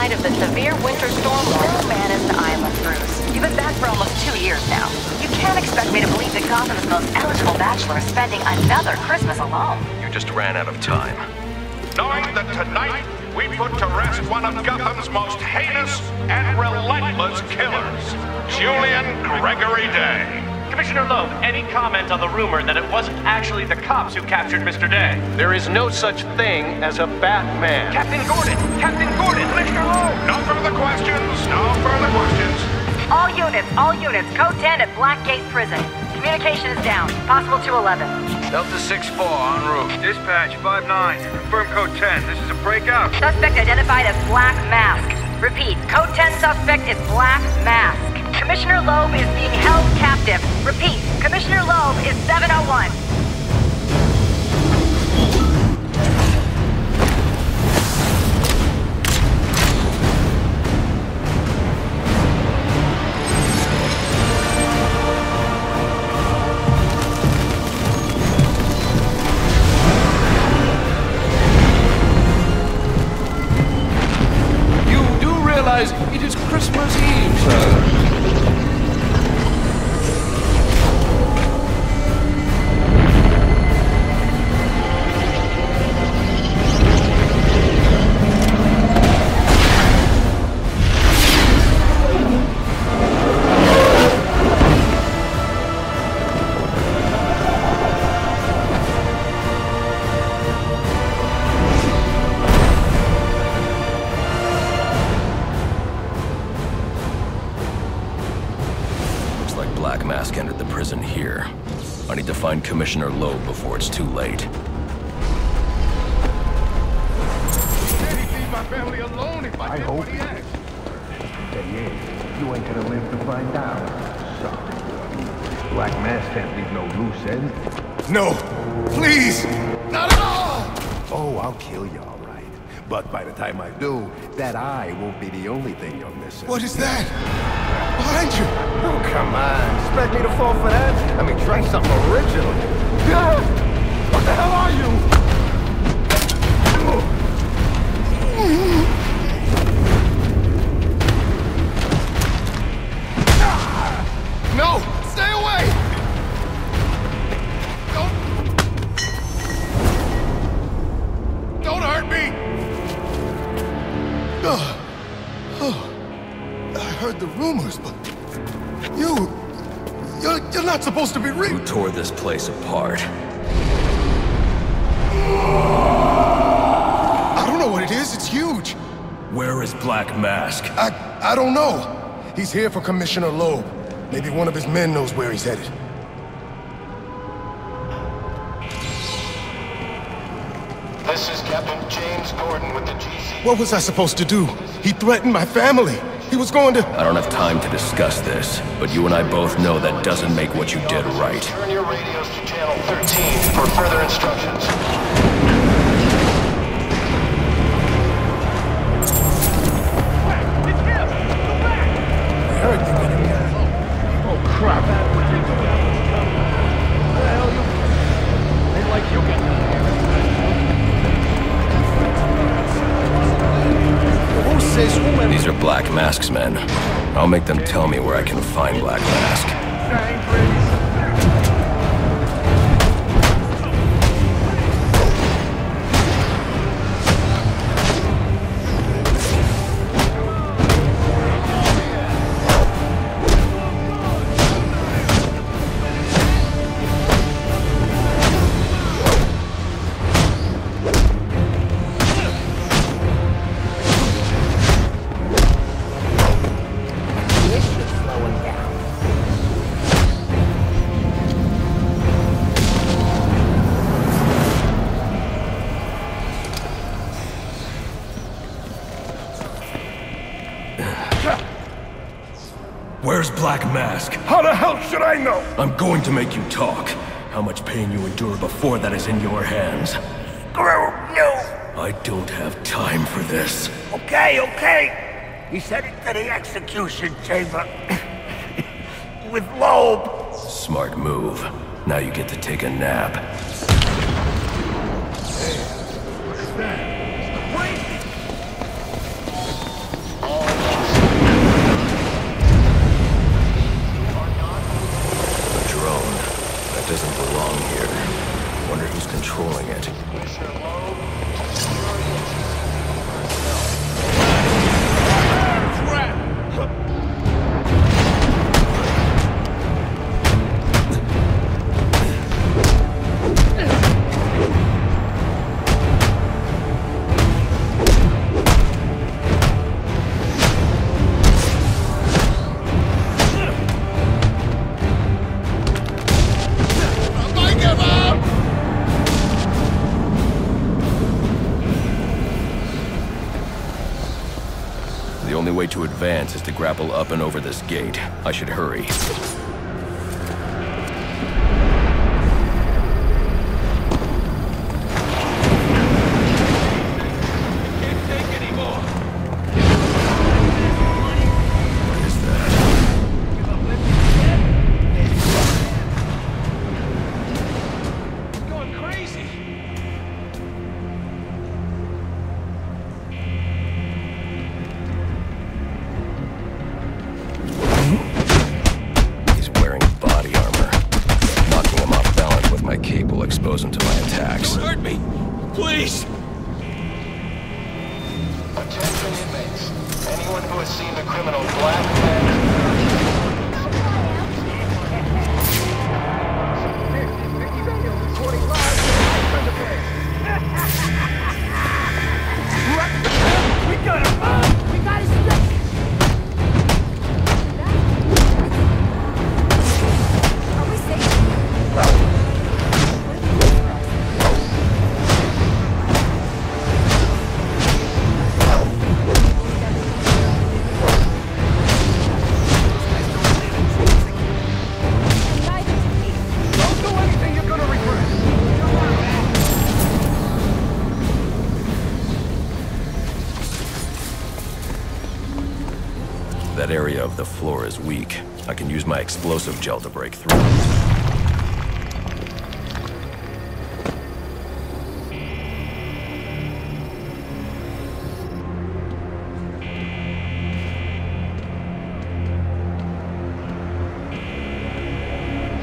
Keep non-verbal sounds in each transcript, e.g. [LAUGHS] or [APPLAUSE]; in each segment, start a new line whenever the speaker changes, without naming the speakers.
light of the
cops who captured Mr. Day?
There is no such thing as a Batman.
Captain Gordon! Captain Gordon! Commissioner Loeb!
No further questions, no further questions.
All units, all units, code 10 at Blackgate Prison. Communication is down. Possible 211.
Delta 6-4, en route. Dispatch 5-9. Confirm code 10. This is a breakout.
Suspect identified as Black Mask. Repeat, code 10 suspect is Black Mask. Commissioner Loeb is being held captive. Repeat, Commissioner Loeb is 701.
Commissioner Loeb before it's too late.
I hope. Then yeah, you ain't gonna live to find out. Sorry. Black Mask can't leave no loose ends.
No! Please! Not at all!
Oh, I'll kill you all right. But by the time I do, that eye won't be the only thing you're missing.
What is that? Behind you!
Oh, come on. Expect me to fall for that? Try something original. What the hell are you?
Place apart?
I don't know what it is. It's huge.
Where is Black Mask?
I... I don't know. He's here for Commissioner Loeb. Maybe one of his men knows where he's headed.
This is Captain James Gordon with the GC.
What was I supposed to do? He threatened my family. He was going to...
I don't have time to discuss this, but you and I both know that doesn't make what you did right.
Turn your radios to channel 13 for further instructions.
I heard they got him now. Oh, crap.
These are Black Mask's men. I'll make them tell me where I can find Black Mask. Mask?
How the hell should I know?
I'm going to make you talk. How much pain you endure before that is in your hands.
Screw you!
I don't have time for this.
Okay, okay. He said it to the execution chamber. [LAUGHS] With Loeb.
Smart move. Now you get to take a nap. Fisher Lowe. And over this gate. I should hurry.
The
floor is weak. I can use my explosive gel to break through.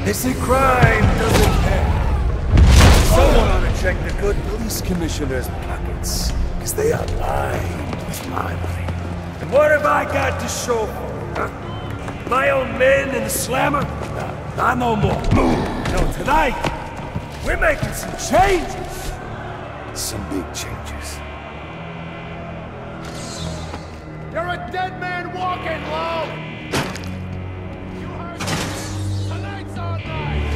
It's a crime, doesn't pay. Someone ought to check the good police commissioner's pockets, because they are lined with my money. And what have I got to show for it? My own men in the slammer? No, not no more. No, tonight, we're making some changes. Some big changes.
You're a dead man walking, Loeb! You heard me. Tonight's our night!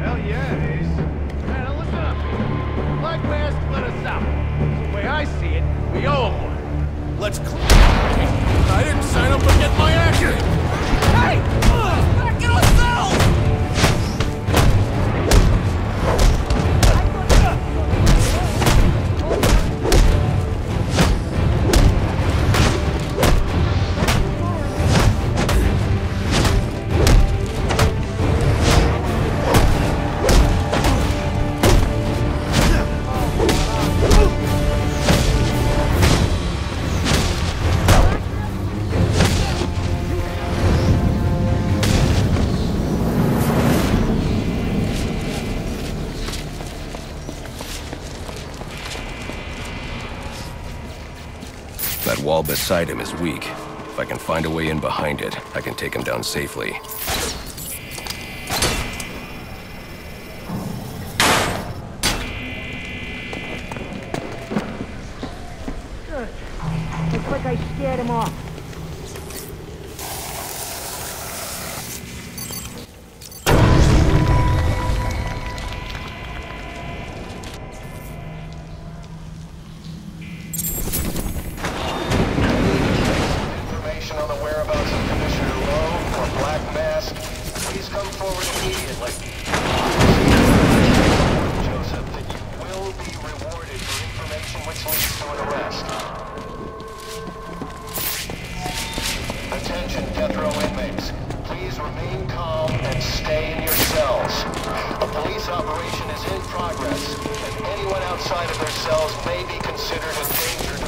Hell yeah, it is. Man, listen up. Black Mask let us out. The way I see it, we owe him one. Let's clear. I didn't sign up to get my action.
Beside him is weak. If I can find a way in behind it, I can take him down safely.
To an arrest. Attention, death row inmates. Please remain calm and stay in your cells. A police operation is in progress, and anyone outside of their cells may be considered a danger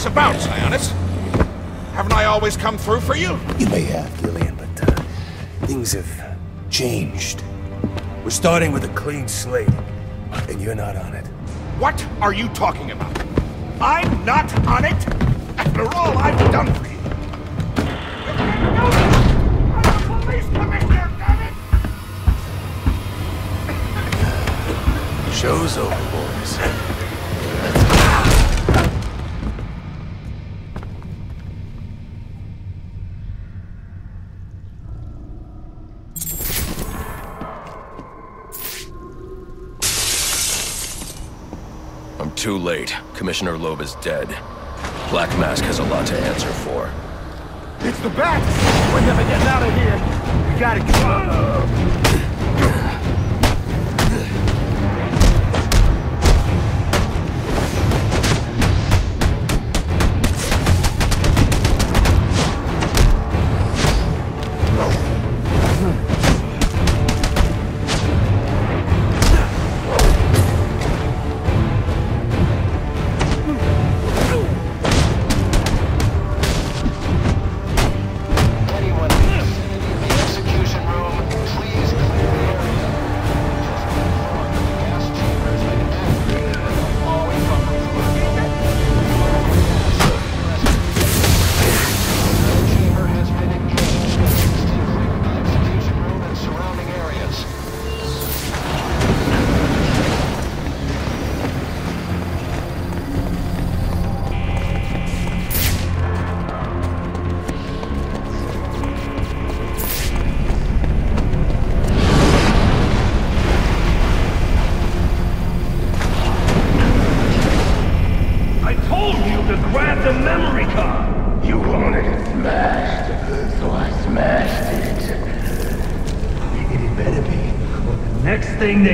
this about, Sionis? Haven't I always come through for you?
You may have, Gillian, but uh, things have changed. We're starting with a clean slate, and you're not on it.
What are you talking about? I'm not on it? After all I've done for you. Show's over.
Too late. Commissioner Loeb is dead. Black Mask has a lot to answer for.
It's the bat! We're never getting out of here! We gotta go!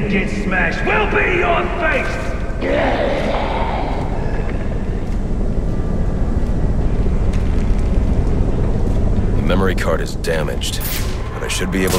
That gets smashed will be your face!
The memory card is damaged, but I should be able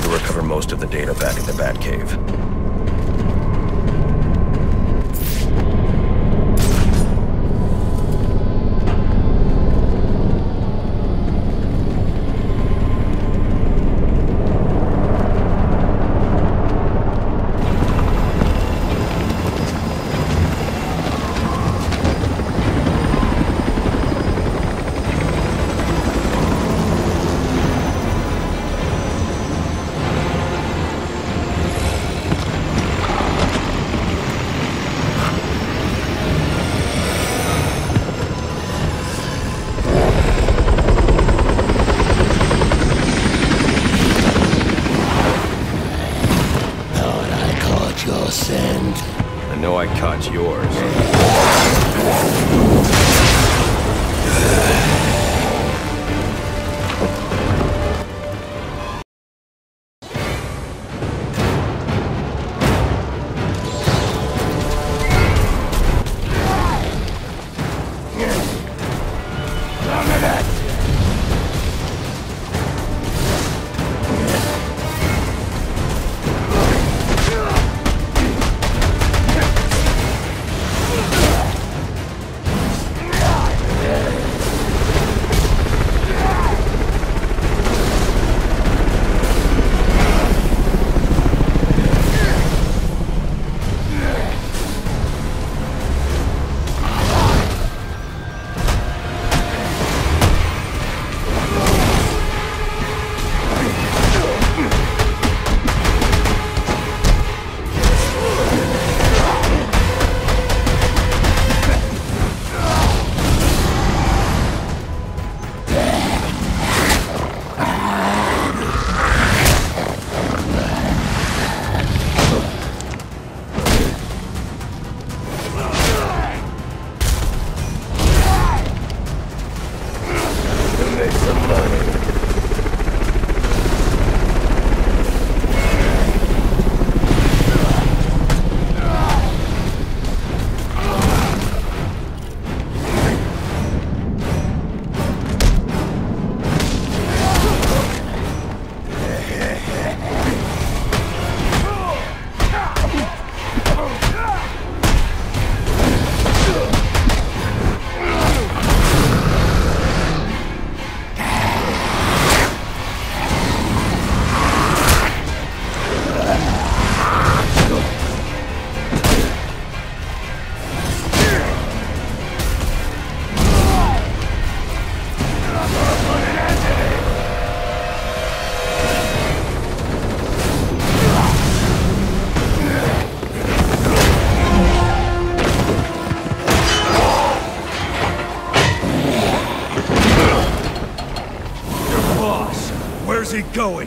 Where's he going?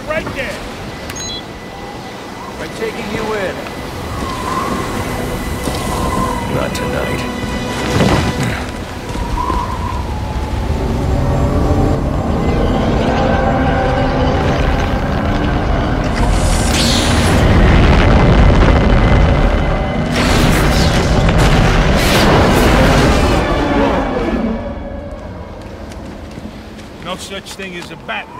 Hold it right there!
I'm taking you in.
Not tonight.
No such thing as a Batman,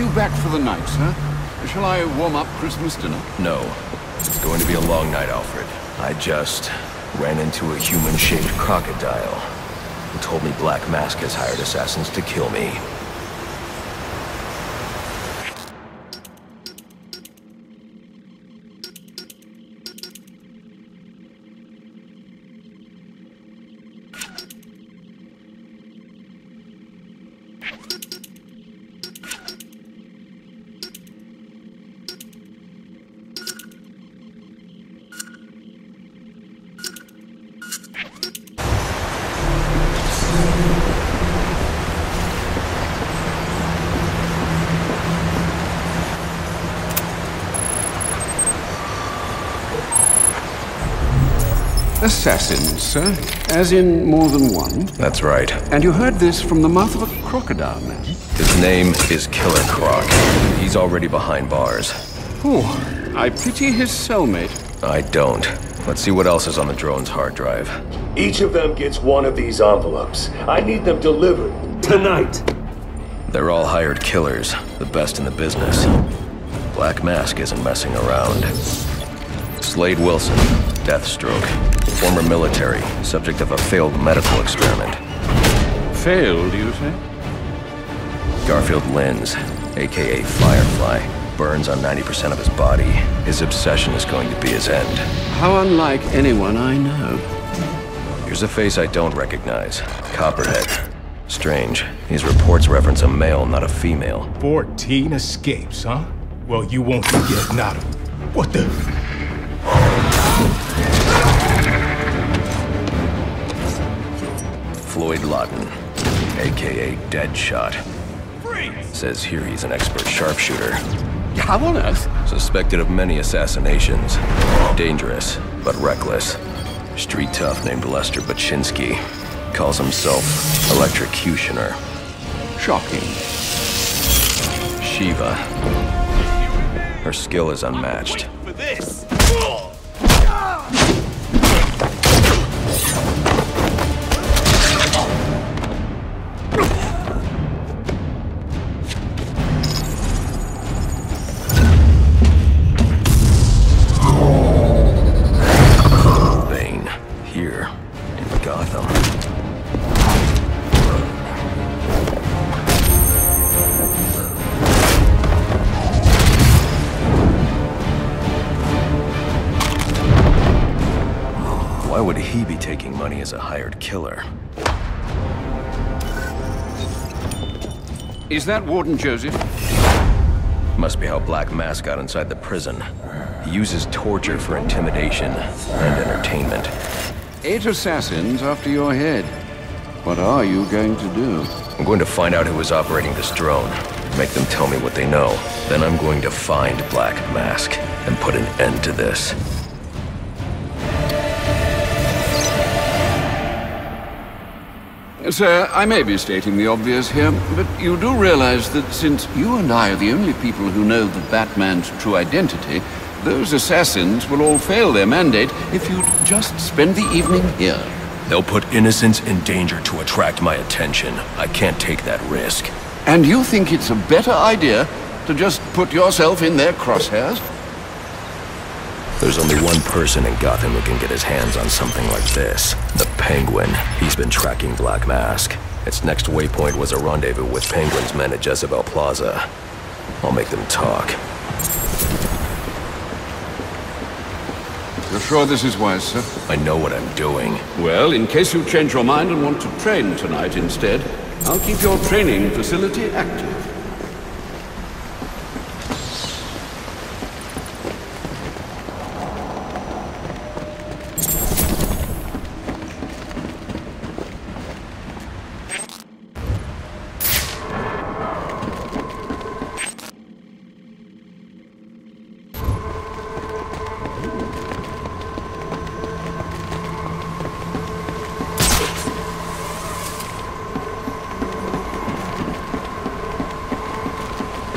you back for the night, sir? Shall I warm up Christmas dinner?
No. It's going to be a long night, Alfred. I just ran into a human-shaped crocodile who told me Black Mask has hired assassins to kill me.
Assassins, sir? As in more than one?
That's right.
And you heard this from the mouth of a crocodile man?
His name is Killer Croc. He's already behind bars.
Oh, I pity his cellmate.
I don't. Let's see what else is on the drone's hard drive.
Each of them gets one of these envelopes. I need them delivered tonight.
They're all hired killers, the best in the business. Black Mask isn't messing around. Slade Wilson, Deathstroke, former military, subject of a failed medical experiment.
Failed, you say?
Garfield Lynns, aka Firefly, burns on 90% of his body. His obsession is going to be his end.
How unlike anyone I know.
Here's a face I don't recognize. Copperhead. Strange. These reports reference a male, not a female.
14 escapes, huh? Well, you won't forget not a... What the...
Floyd Lawton, aka Deadshot. Says here he's an expert sharpshooter.
How on earth?
Suspected of many assassinations. Dangerous, but reckless. Street tough named Lester Buchinsky. Calls himself Electrocutioner.
Shocking.
Shiva. Her skill is unmatched.
Is that Warden Joseph?
Must be how Black Mask got inside the prison. He uses torture for intimidation and entertainment.
Eight assassins after your head. What are you going to do?
I'm going to find out who is operating this drone. Make them tell me what they know. Then I'm going to find Black Mask and put an end to this.
Sir, I may be stating the obvious here, but you do realize that since you and I are the only people who know the Batman's true identity, those assassins will all fail their mandate if you'd just spend the evening here.
They'll put innocents in danger to attract my attention. I can't take that risk.
And you think it's a better idea to just put yourself in their crosshairs?
There's only one person in Gotham who can get his hands on something like this. The Penguin. He's been tracking Black Mask. Its next waypoint was a rendezvous with Penguin's men at Jezebel Plaza. I'll make them talk.
You're sure this is wise, sir?
I know what I'm doing.
Well, in case you change your mind and want to train tonight instead, I'll keep your training facility active.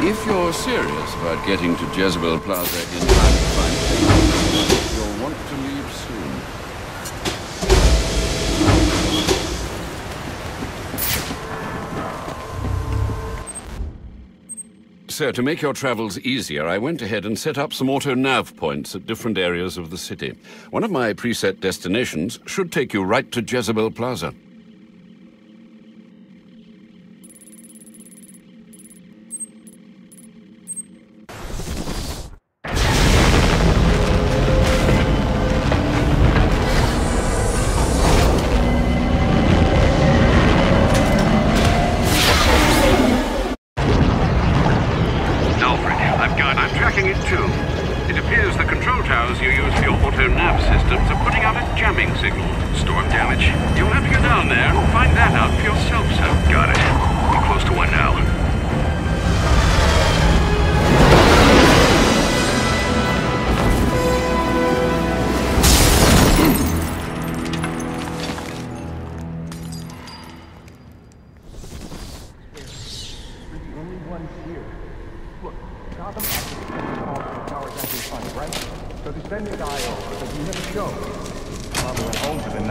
If you're serious about getting to Jezebel Plaza in time to find you'll want to leave soon. So, to make your travels easier, I went ahead and set up some auto-nav points at different areas of the city. One of my preset destinations should take you right to Jezebel Plaza.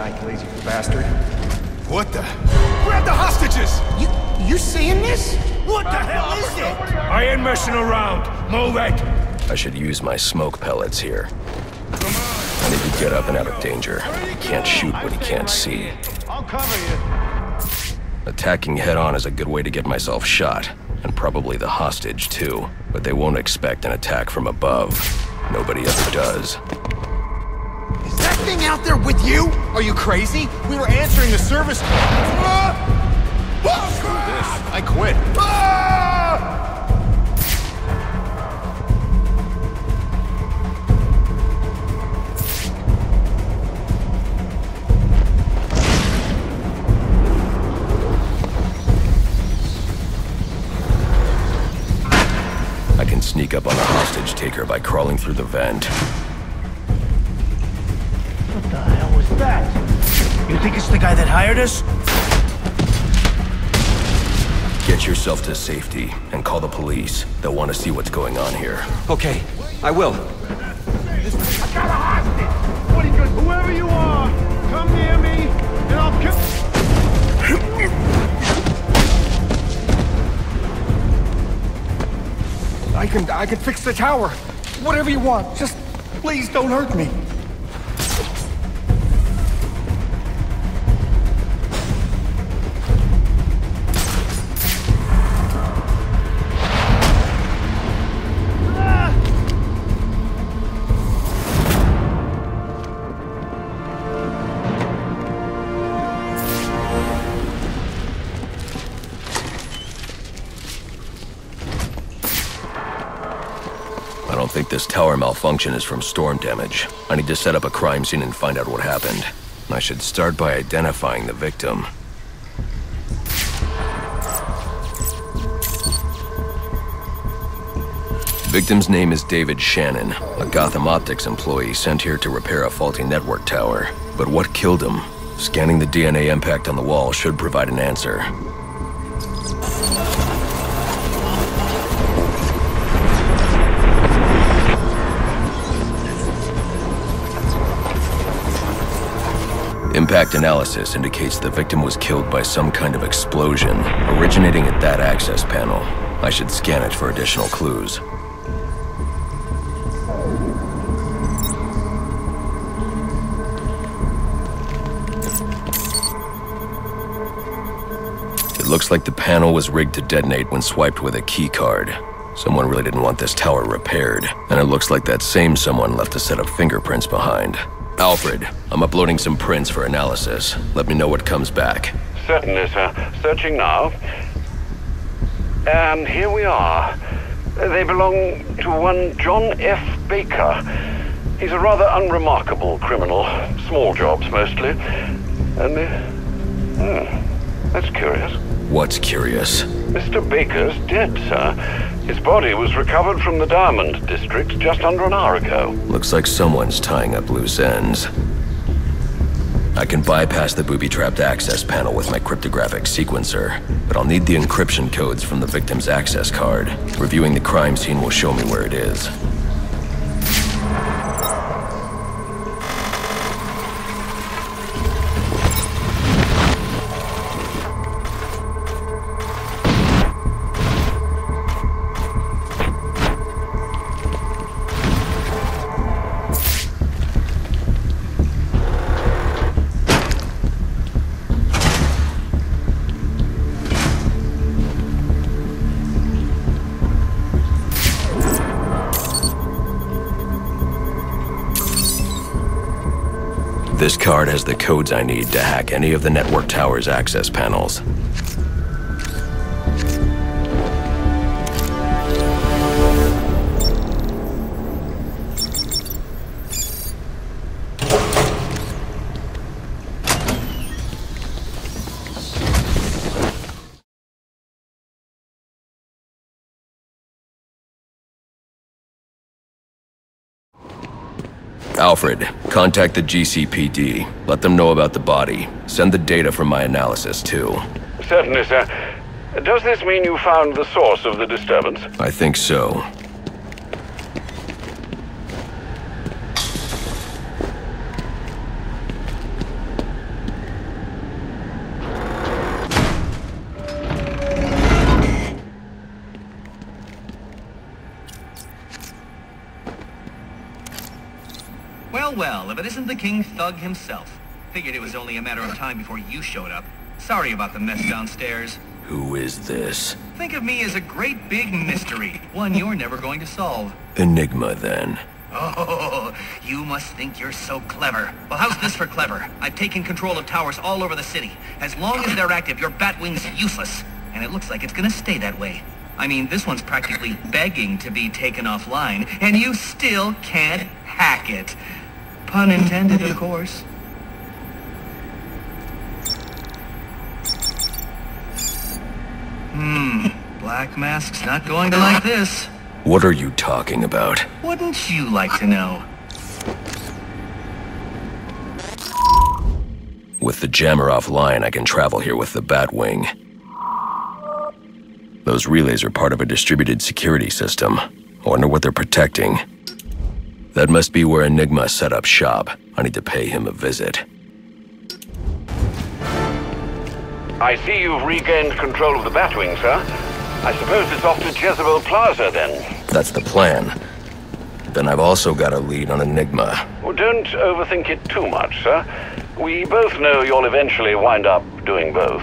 Went home the night, lazy bastard.
What the? Grab the hostages!
You, you seeing this? What the hell is it?
I ain't messing around. Move it!
I should use my smoke pellets here. I need to get up and out of danger. He can't shoot what he can't see.
I'll cover you.
Attacking head-on is a good way to get myself shot. And probably the hostage, too. But they won't expect an attack from above. Nobody ever does.
Is thing out there with you? Are you crazy? We were answering the service. Ah! Ah! Screw this. I quit. Ah!
I can sneak up on the hostage taker by crawling through the vent.
That? You think it's the guy that hired us?
Get yourself to safety and call the police. They'll want to see what's going on here.
Okay, I will.
I got a hostage. What are you good? Whoever you are, come near me, and I'll kill.
I can, I can fix the tower. Whatever you want. Just please don't hurt me.
This tower malfunction is from storm damage. I need to set up a crime scene and find out what happened. I should start by identifying the victim. Victim's name is David Shannon, a Gotham Optics employee sent here to repair a faulty network tower. But what killed him? Scanning the DNA impact on the wall should provide an answer. Impact analysis indicates the victim was killed by some kind of explosion, originating at that access panel. I should scan it for additional clues. It looks like the panel was rigged to detonate when swiped with a keycard. Someone really didn't want this tower repaired, and it looks like that same someone left a set of fingerprints behind. Alfred, I'm uploading some prints for analysis. Let me know what comes back.
Certainly, sir. Searching now. And here we are. They belong to one John F. Baker. He's a rather unremarkable criminal. Small jobs, mostly. And, uh, hmm, that's curious.
What's curious?
Mr. Baker's dead, sir. His body was recovered from the Diamond District just under an hour ago.
Looks like someone's tying up loose ends. I can bypass the booby-trapped access panel with my cryptographic sequencer, but I'll need the encryption codes from the victim's access card. Reviewing the crime scene will show me where it is. Card has the codes I need to hack any of the network tower's access panels. Alfred, contact the GCPD. Let them know about the body. Send the data from my analysis, too.
Certainly, sir. Does this mean you found the source of the disturbance?
I think so.
If it isn't the King Thug himself. Figured it was only a matter of time before you showed up. Sorry about the mess downstairs.
Who is this?
Think of me as a great big mystery, one you're never going to solve.
Enigma, then.
Oh, you must think you're so clever. Well, how's this for clever? I've taken control of towers all over the city. As long as they're active, your Batwing's useless. And it looks like it's gonna stay that way. I mean, this one's practically begging to be taken offline, and you still can't hack it. Pun intended, of course. Hmm, Black Mask's not going to like this.
What are you talking about?
Wouldn't you like to know?
With the jammer offline, I can travel here with the Batwing. Those relays are part of a distributed security system. I wonder what they're protecting. That must be where Enigma set up shop. I need to pay him a visit.
I see you've regained control of the Batwing, sir. I suppose it's off to Jezebel Plaza, then.
That's the plan. Then I've also got a lead on Enigma.
Well, don't overthink it too much, sir. We both know you'll eventually wind up doing both.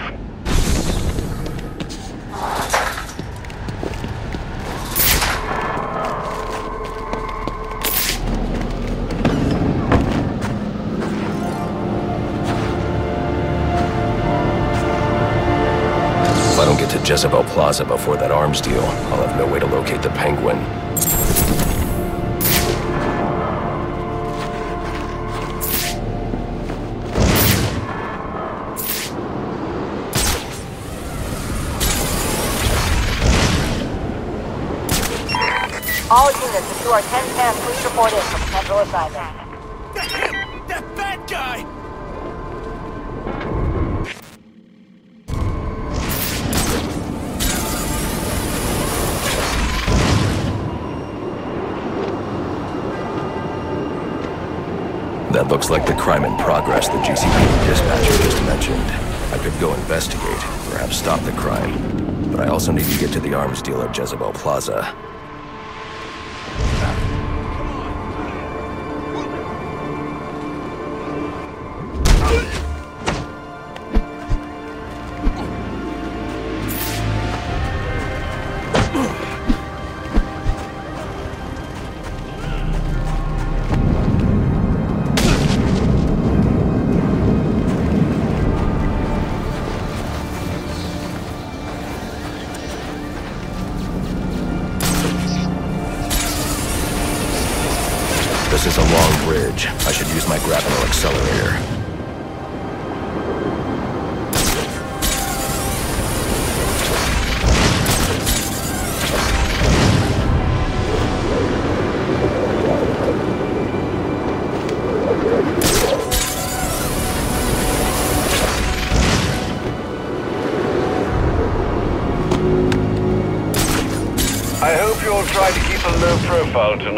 Jezebel Plaza before that arms deal, I'll have no way to locate the Penguin.
All units, if you are 10 past, please report in for potential assignment.
Looks like the crime in progress the GCPD dispatcher just mentioned. I could go investigate, perhaps stop the crime. But I also need to get to the arms dealer Jezebel Plaza.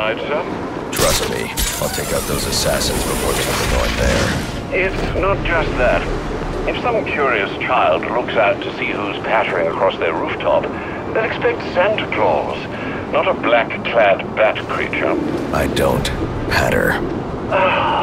Sir.
Trust me, I'll take out those assassins before there's something going there.
It's not just that. If some curious child looks out to see who's pattering across their rooftop, they'll expect Santa Claus, not a black-clad bat creature.
I don't patter. Ah.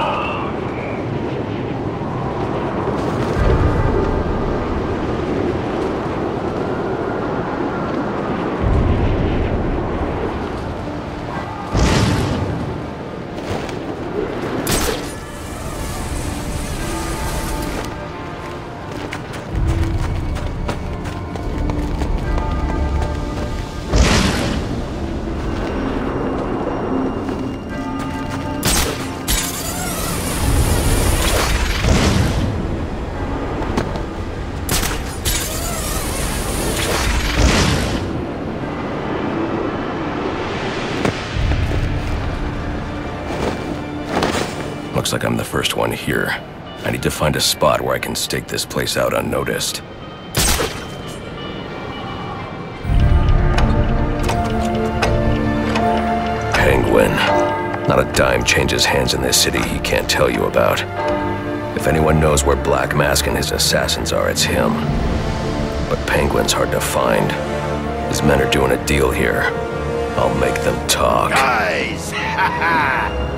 Looks like I'm the first one here. I need to find a spot where I can stake this place out unnoticed. Penguin. Not a dime changes hands in this city he can't tell you about. If anyone knows where Black Mask and his assassins are, it's him. But Penguin's hard to find. His men are doing a deal here. I'll make them talk.
Guys! [LAUGHS]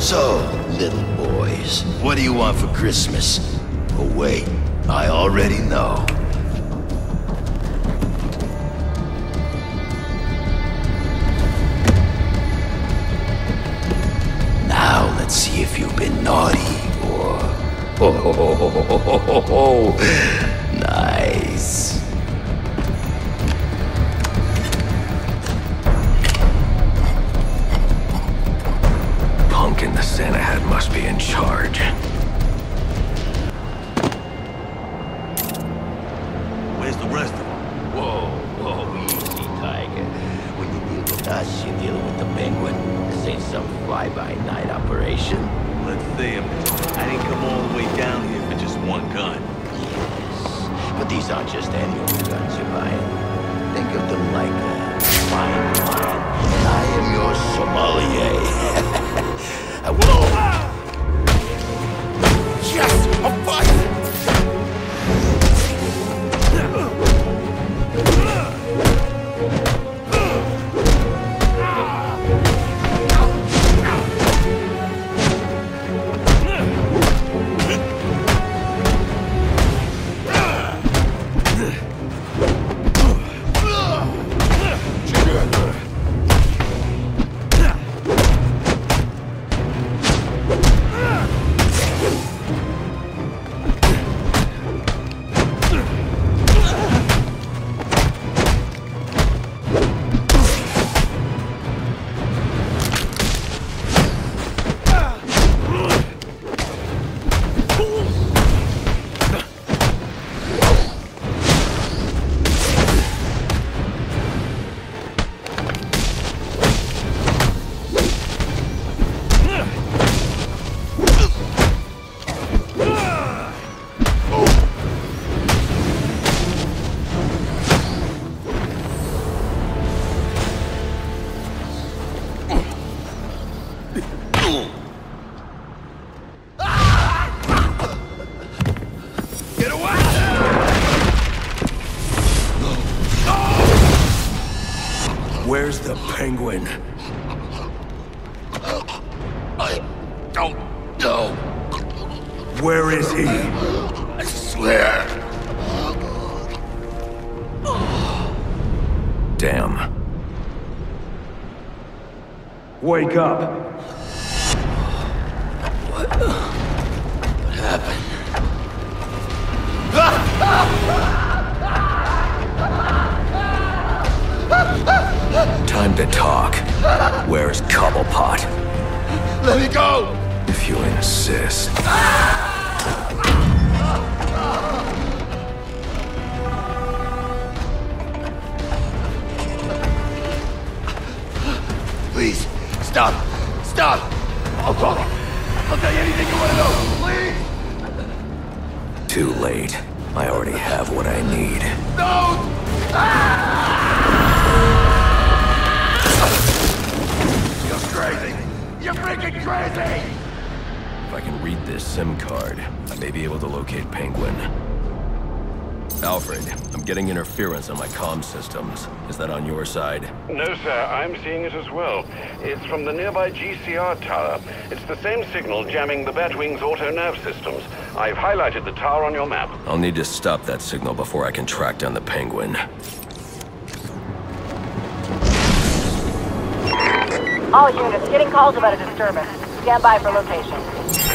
so, little boys, what do you want for Christmas? Oh, wait, I already know. Now, let's see if you've been naughty or. [LAUGHS] Oh, penguin?
I
don't know.
Where is he?
I swear.
Damn.
Wake up.
Alfred, I'm getting interference on my comm systems. Is that on your side?
No, sir, I'm seeing it as well. It's from the nearby GCR tower. It's the same signal jamming the Batwing's auto-nav systems. I've highlighted the tower on your map.
I'll need to stop that signal before I can track down the Penguin.
All units, getting calls about a disturbance. Stand by for location.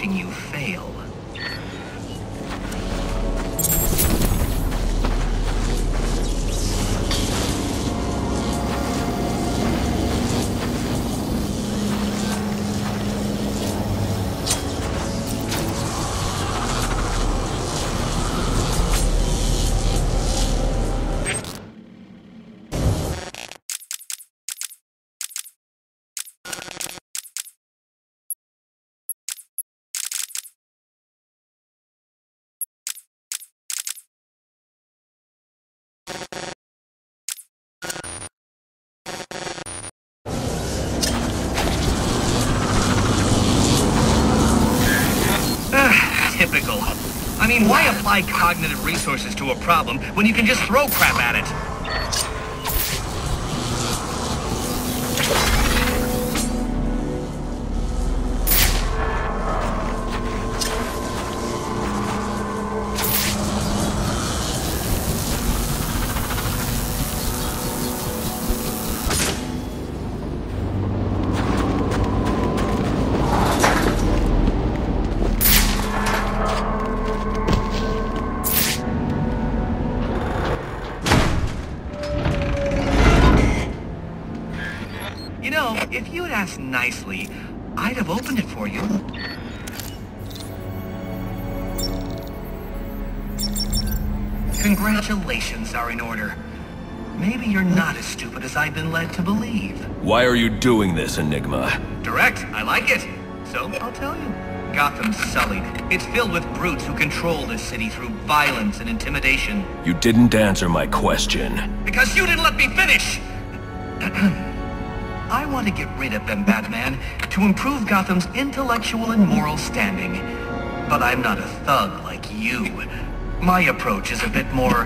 Watching you apply cognitive resources to a problem when you can just throw crap at it? Led to believe.
Why are you doing this, Enigma?
Direct, I like it. So, I'll tell you. Gotham's sullied. It's filled with brutes who control this city through violence and intimidation.
You didn't answer my question.
Because you didn't let me finish! [CLEARS THROAT] I want to get rid of them, Batman, to improve Gotham's intellectual and moral standing. But I'm not a thug like you. My approach is a bit more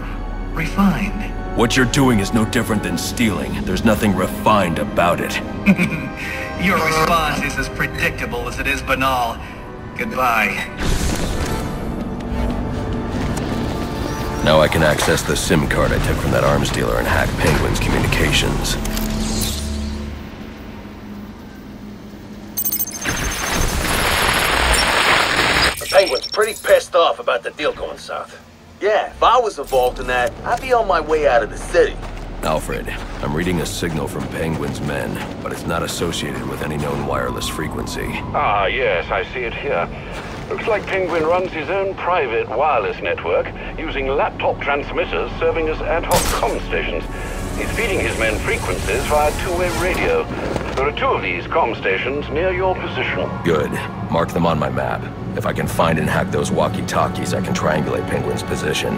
refined.
What you're doing is no different than stealing. There's nothing refined about it. [LAUGHS]
Your response is as predictable as it is banal. Goodbye.
Now I can access the SIM card I took from that arms dealer and hack Penguin's communications.
The Penguin's pretty pissed off about the deal going south. Yeah, if I was involved in that, I'd be on my way out of the city.
Alfred, I'm reading a signal from Penguin's men, but it's not associated with any known wireless frequency.
Ah, yes, I see it here. Looks like Penguin runs his own private wireless network, using laptop transmitters serving as ad hoc comm stations. He's feeding his men frequencies via two-way radio. There are two of these comm stations near your position.
Good. Mark them on my map. If I can find and hack those walkie-talkies, I can triangulate Penguin's position.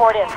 report in.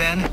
then?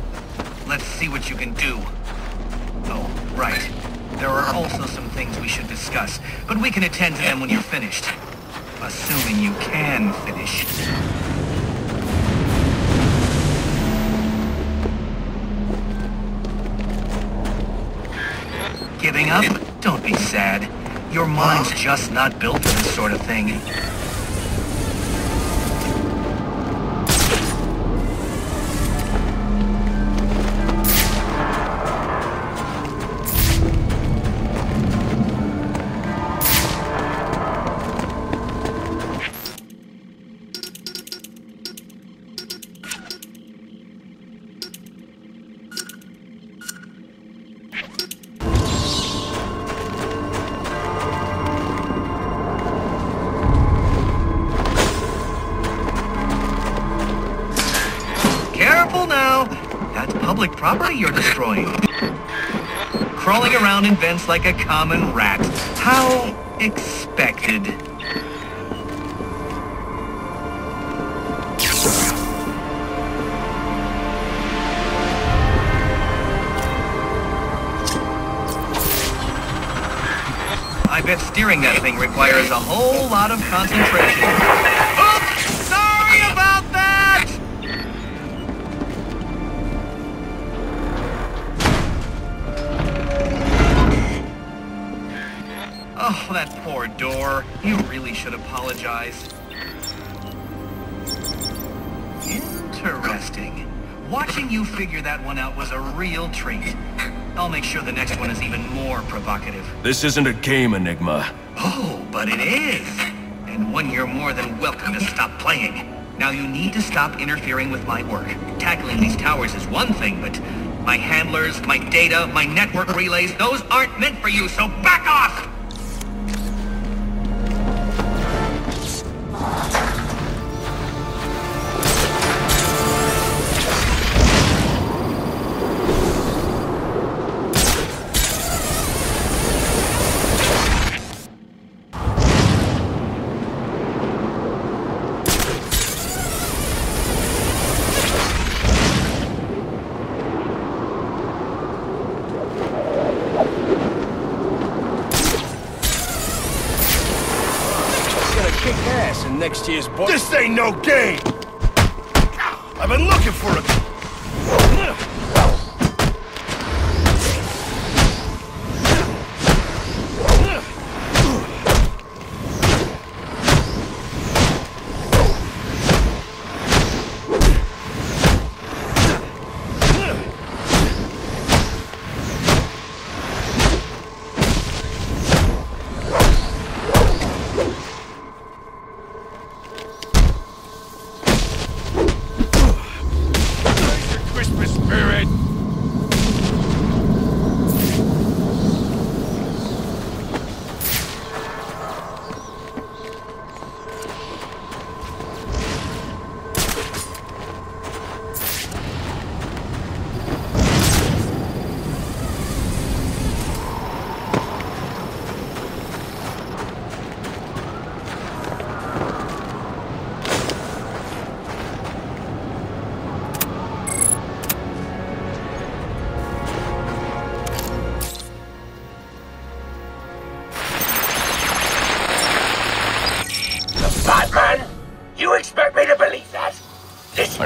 like a common rat. How expected. I bet steering that thing requires a whole lot of concentration. You really should apologize. Interesting. Watching you figure that one out was a real treat. I'll make sure the next one is even more provocative.
This isn't a game, Enigma.
Oh, but it is. And one you're more than welcome to stop playing. Now you need to stop interfering with my work. Tackling these towers is one thing, but my handlers, my data, my network relays, those aren't meant for you, so back off!
No game!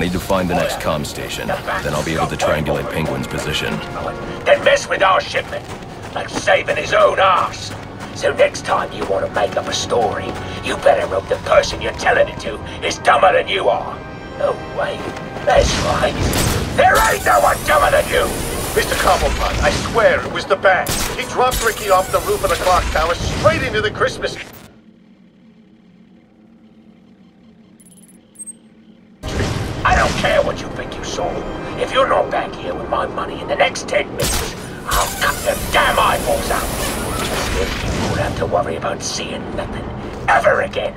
I need to find the next comm station. Then I'll be able to triangulate Penguin's position.
Then mess with our shipment, like saving his own ass. So next time you want to make up a story, you better hope the person you're telling it to is dumber than you are. Oh, wait. That's right. There ain't no one dumber than you!
Mr. Cobblepot, I swear it was the bat. He dropped Ricky off the roof of the clock tower straight into the Christmas...
seeing nothing ever again.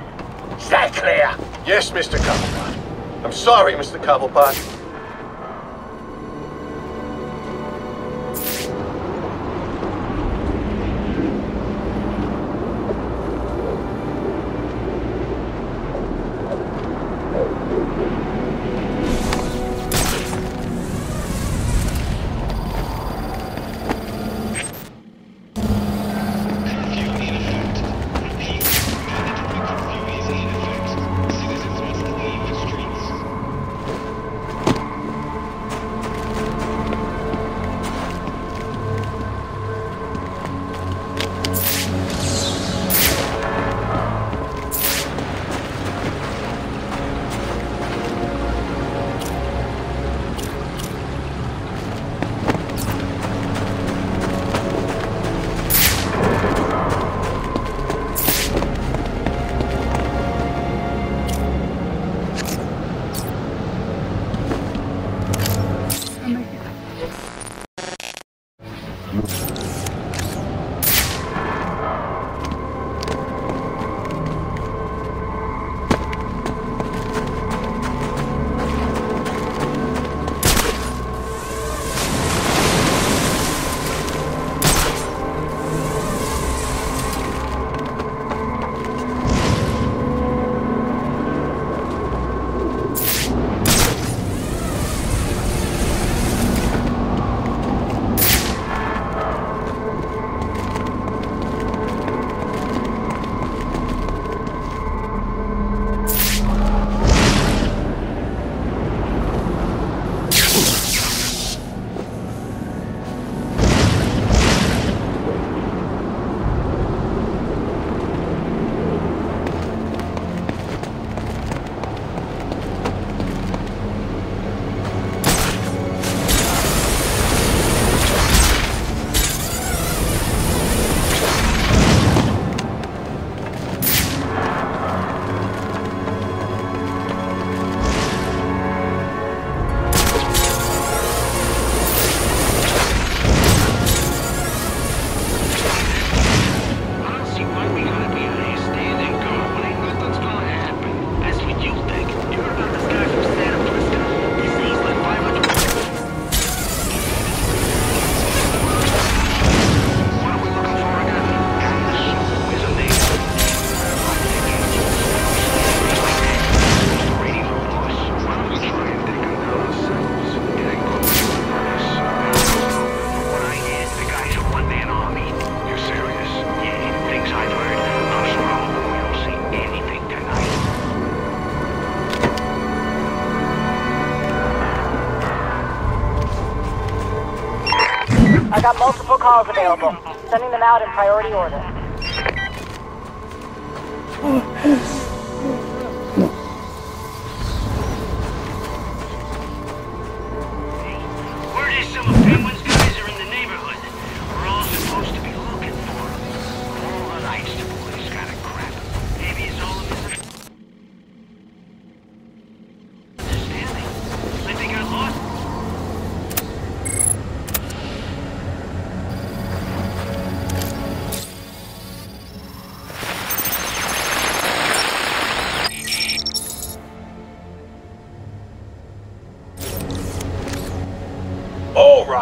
Is that clear?
Yes, Mr. Cobblepot. I'm sorry, Mr. Cobblepot.
Calls available. Sending them out in priority order.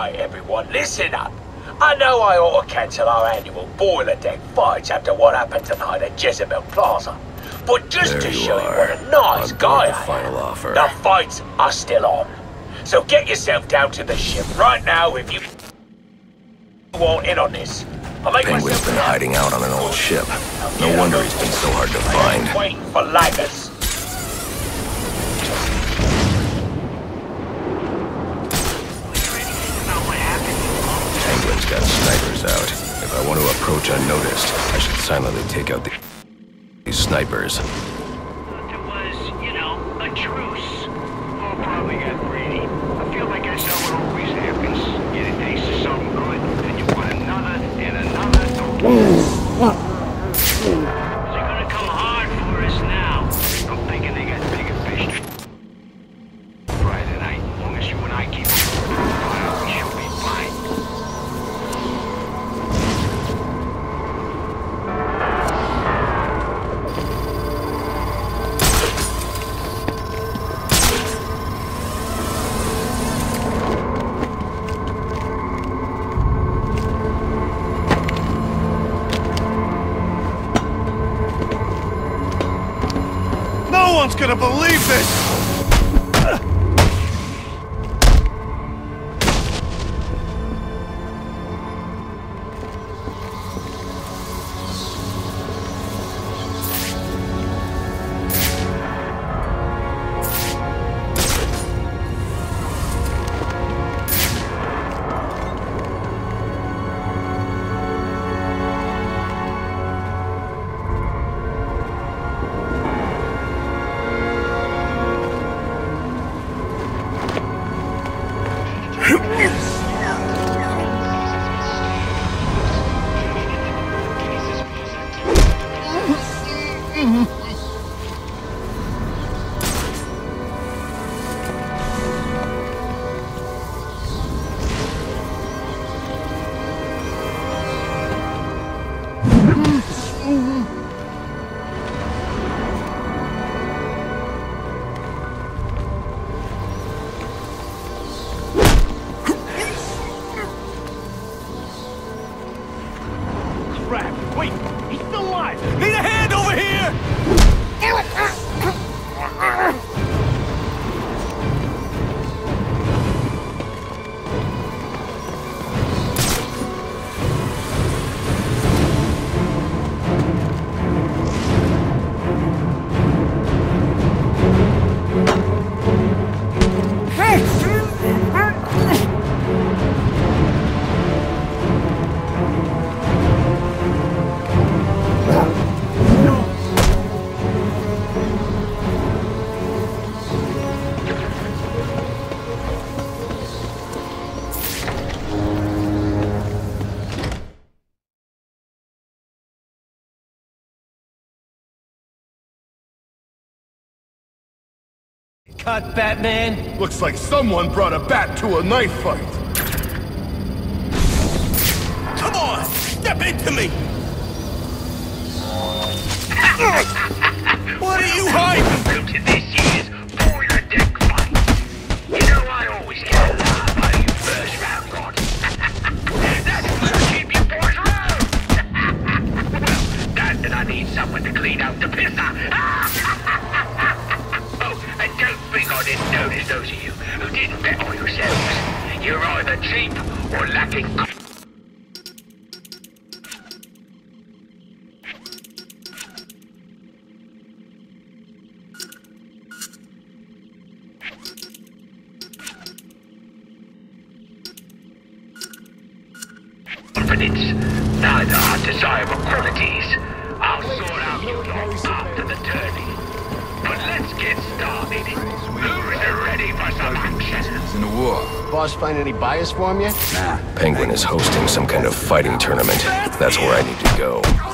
Right, everyone, listen up. I know I ought to cancel our annual boiler deck fights after what happened tonight at Jezebel Plaza. But just
There
to
you
show you
are,
what a nice
board
guy
the final offer.
the fights are still on. So get yourself down to the ship right now if you want in on this.
Penguin's
myself
been hiding out on an old ship. No wonder he's been so hard to find.
waiting for laggers.
Approach unnoticed, I should silently take out the these snipers.
Cut, Batman! Looks like someone brought a bat to a knife fight. Come on! Step into me! [LAUGHS] what are you hiding?
Welcome to this year's boiler deck fight. You know I always get a laugh out of you first round rod. [LAUGHS] That's what'll keep you boys around. [LAUGHS] well, that and I need someone to clean out the pisser. Ah! Those of you who didn't bet on yourselves. You're either cheap or lacking some?
In a war.
Boss find any buyers for him yet?
Nah.
Penguin is hosting some kind of fighting tournament. That's where I need to go.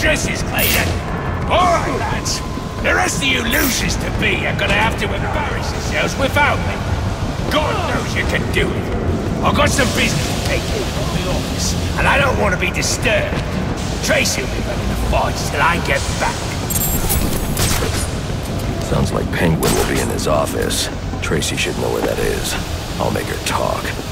To
your juices. All right, lads. The rest of you losers to be are gonna have to embarrass yourselves without me. God knows you can do it. I've got some business to take care of the office, and I don't want to be disturbed. Tracy will be running the fights till I get back.
Sounds like Penguin will be in his office. Tracy should know where that is. I'll make her talk.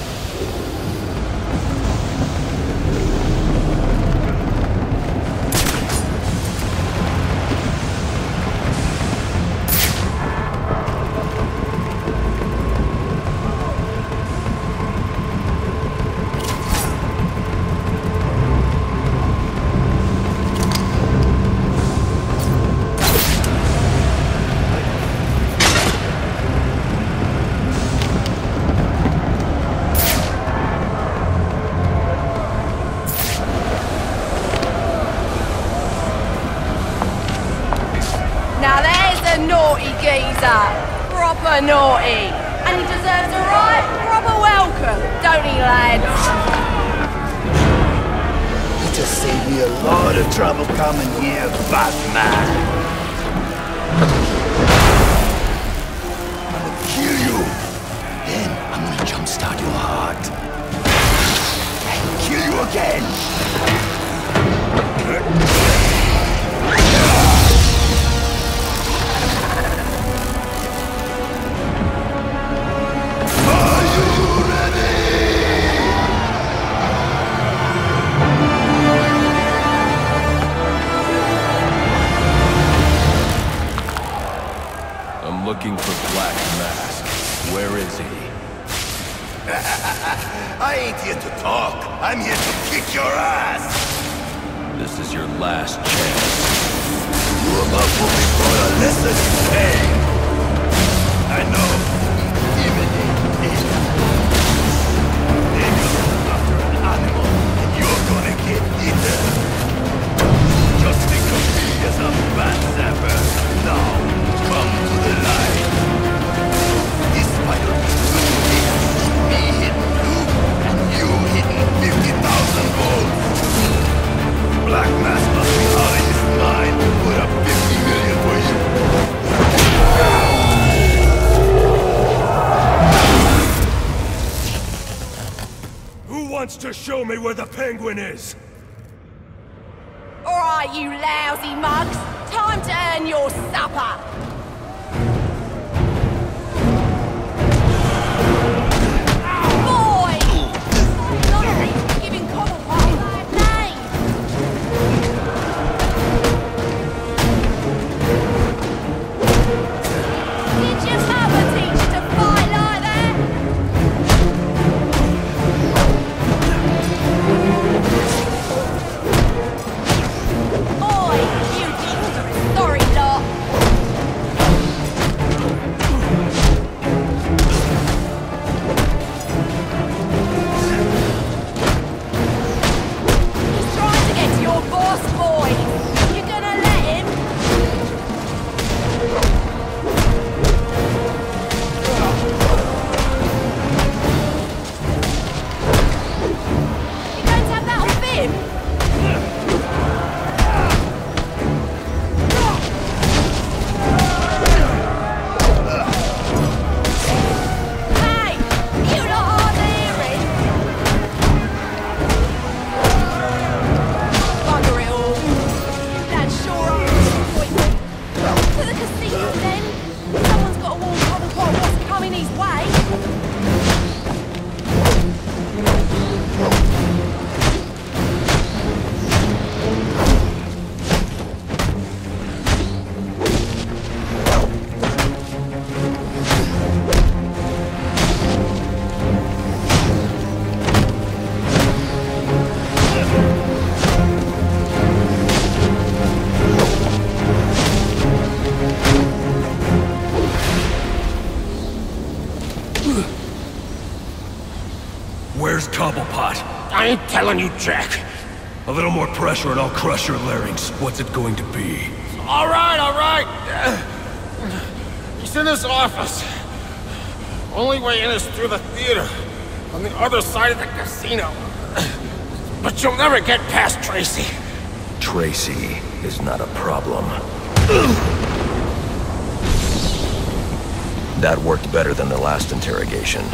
trouble coming here, Batman.
telling you, Jack.
A little more pressure and I'll crush your larynx. What's it going to be?
All right, all right. He's in his office. Only way in is through the theater, on the other side of the casino. But you'll never get past Tracy.
Tracy is not a problem. that worked better than the last interrogation.